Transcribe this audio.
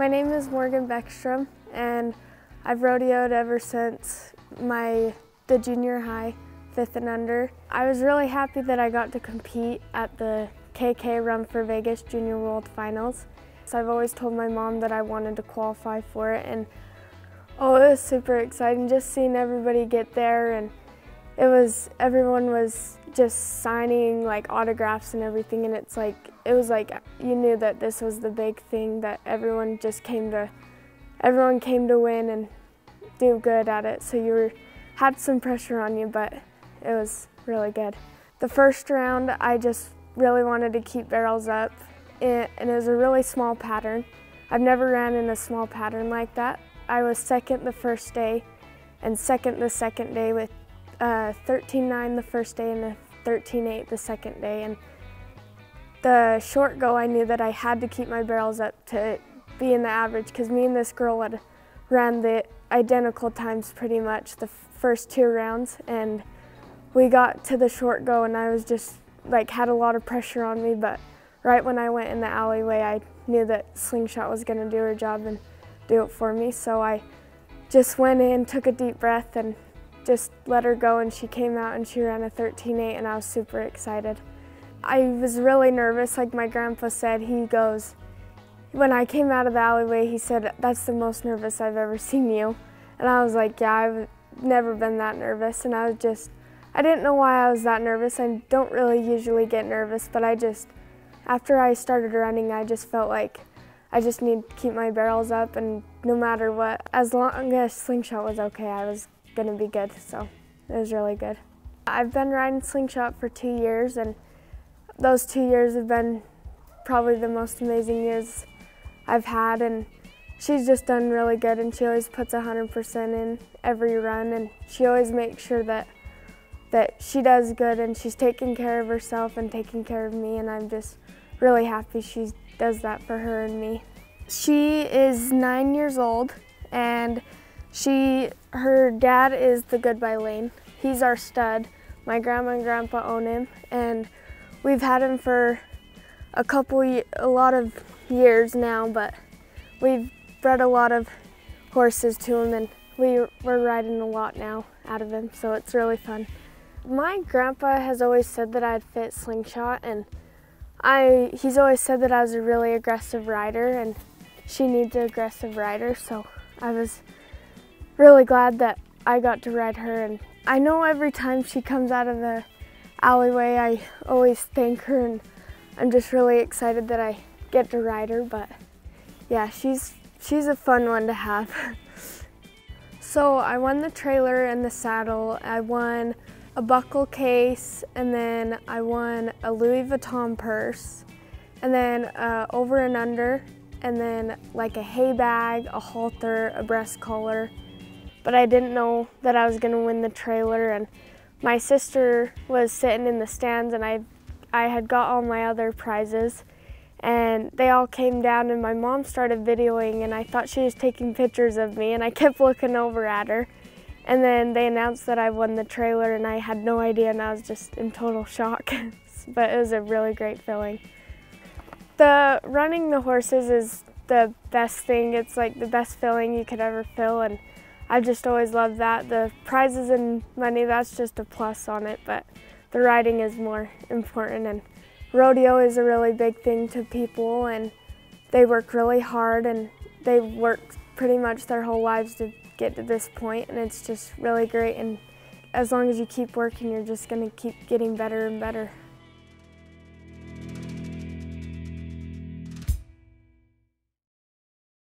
My name is Morgan Beckstrom and I've rodeoed ever since my the junior high, fifth and under. I was really happy that I got to compete at the KK Run for Vegas Junior World Finals. So I've always told my mom that I wanted to qualify for it and oh it was super exciting just seeing everybody get there and it was everyone was just signing like autographs and everything and it's like it was like you knew that this was the big thing that everyone just came to everyone came to win and do good at it. So you were, had some pressure on you but it was really good. The first round i just really wanted to keep barrels up and it was a really small pattern. I've never ran in a small pattern like that. I was second the first day and second the second day with 13.9 uh, the first day and a 13.8 the second day. And the short go, I knew that I had to keep my barrels up to be in the average because me and this girl had ran the identical times pretty much the first two rounds. And we got to the short go and I was just like had a lot of pressure on me. But right when I went in the alleyway, I knew that Slingshot was going to do her job and do it for me. So I just went in, took a deep breath, and just let her go and she came out and she ran a 13.8 and I was super excited. I was really nervous, like my grandpa said, he goes, when I came out of the alleyway, he said, that's the most nervous I've ever seen you. And I was like, yeah, I've never been that nervous. And I was just, I didn't know why I was that nervous. I don't really usually get nervous, but I just, after I started running, I just felt like I just need to keep my barrels up and no matter what, as long as slingshot was okay, I was gonna be good, so it was really good. I've been riding slingshot for two years and those two years have been probably the most amazing years I've had and she's just done really good and she always puts 100% in every run and she always makes sure that that she does good and she's taking care of herself and taking care of me and I'm just really happy she does that for her and me. She is nine years old and she, her dad is the Goodbye Lane. He's our stud. My grandma and grandpa own him, and we've had him for a couple, a lot of years now, but we've bred a lot of horses to him, and we, we're riding a lot now out of him, so it's really fun. My grandpa has always said that I'd fit slingshot, and I, he's always said that I was a really aggressive rider, and she needs an aggressive rider, so I was really glad that I got to ride her. And I know every time she comes out of the alleyway, I always thank her and I'm just really excited that I get to ride her. But yeah, she's, she's a fun one to have. so I won the trailer and the saddle. I won a buckle case and then I won a Louis Vuitton purse and then uh, over and under and then like a hay bag, a halter, a breast collar, but I didn't know that I was going to win the trailer. And my sister was sitting in the stands, and I, I had got all my other prizes. And they all came down, and my mom started videoing, and I thought she was taking pictures of me, and I kept looking over at her. And then they announced that I won the trailer, and I had no idea, and I was just in total shock. but it was a really great feeling. The running the horses is the best thing. It's like the best feeling you could ever feel, and I've just always loved that. The prizes and money, that's just a plus on it, but the riding is more important. And rodeo is a really big thing to people, and they work really hard, and they work pretty much their whole lives to get to this point, and it's just really great. And as long as you keep working, you're just going to keep getting better and better.